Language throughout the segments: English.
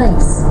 place.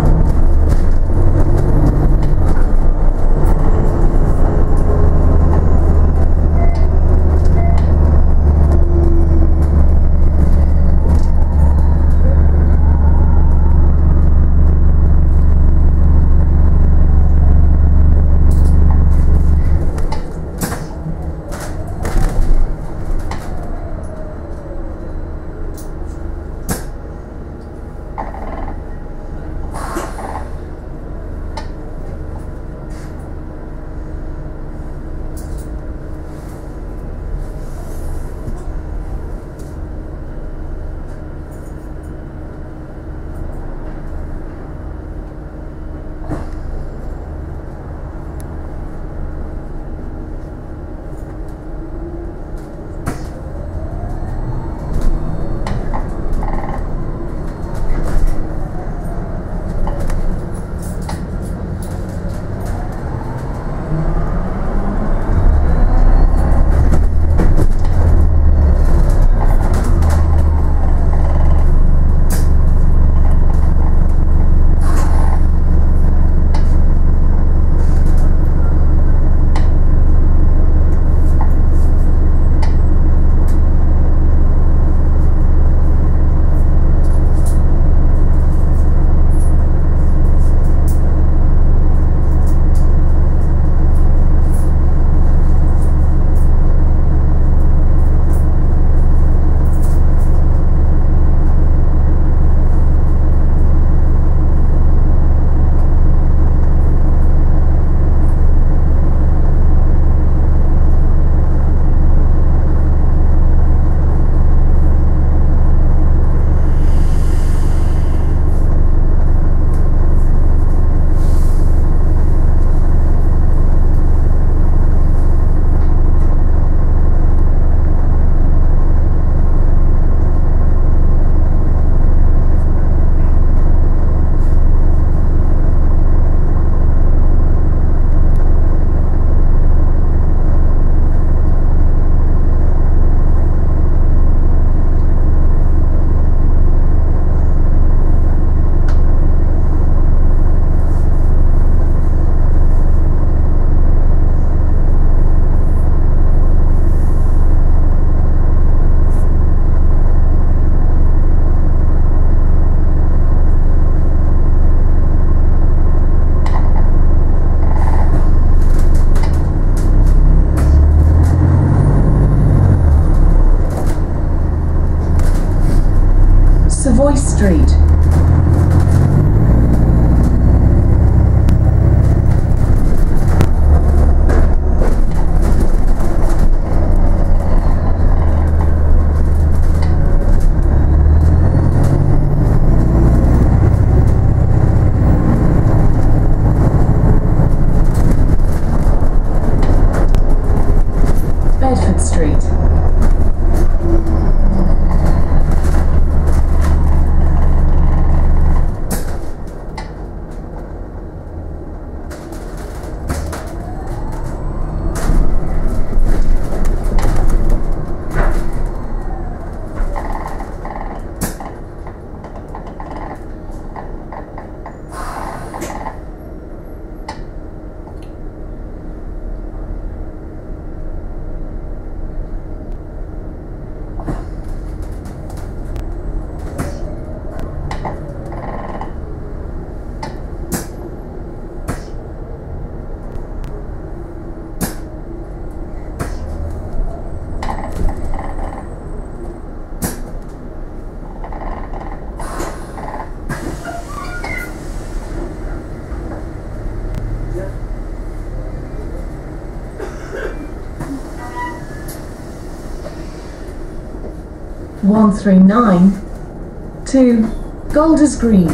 Street. Bedford Street. One three nine to Golders Green.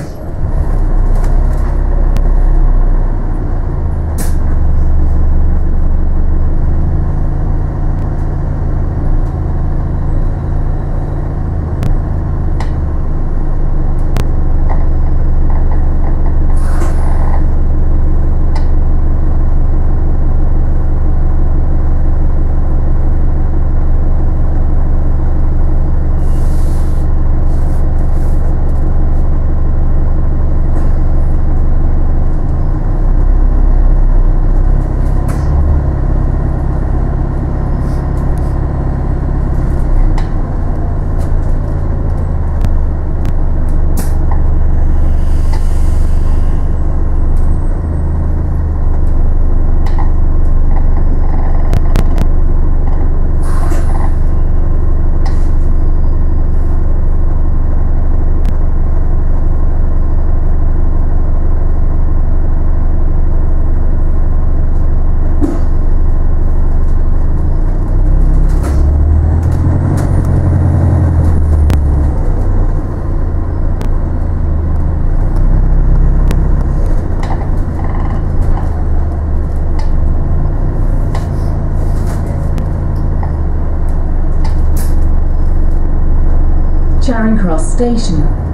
Charing Cross Station.